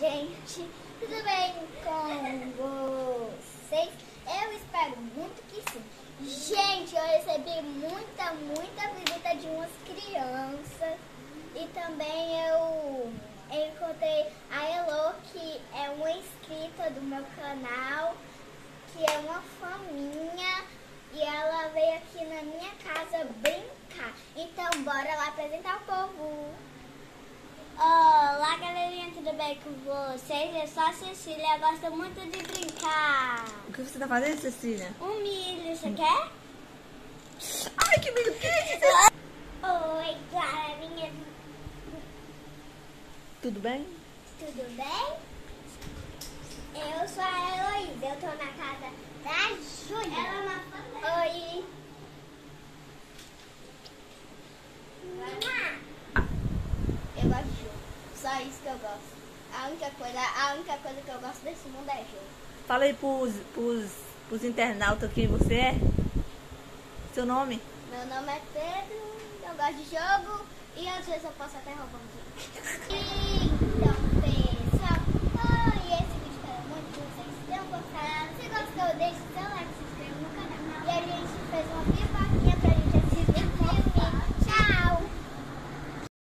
gente, tudo bem com vocês? Eu espero muito que sim. Gente, eu recebi muita, muita visita de umas crianças e também eu encontrei a Elo, que é uma inscrita do meu canal, que é uma faminha e ela veio aqui na minha casa brincar. Então, bora lá apresentar com vocês? Eu sou a Cecília, gosto muito de brincar. O que você tá fazendo, Cecília? Um milho, você quer? Ai, que milho que é esse? Oi, galerinha, Tudo bem? tudo bem? Eu sou a Heloísa, eu tô na casa da Júlia. Ela é uma fã Oi. Eu gosto de jogo. Só isso que eu gosto. A única coisa, a única coisa que eu gosto desse mundo é jogo. Fala aí pros, pros, pros internautas quem você é. Seu nome? Meu nome é Pedro, eu gosto de jogo e às vezes eu posso até roubar um jogo.